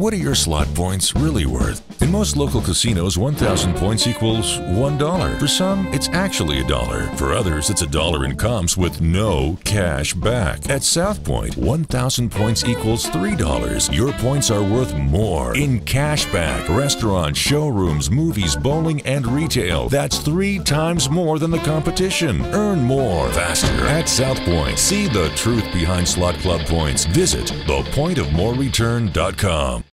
What are your slot points really worth? In most local casinos, 1,000 points equals $1. For some, it's actually a dollar. For others, it's a dollar in comps with no cash back. At South Point, 1,000 points equals $3. Your points are worth more in cash back, restaurants, showrooms, movies, bowling, and retail. That's three times more than the competition. Earn more faster at South Point. See the truth behind slot club points. Visit thepointofmorereturn.com.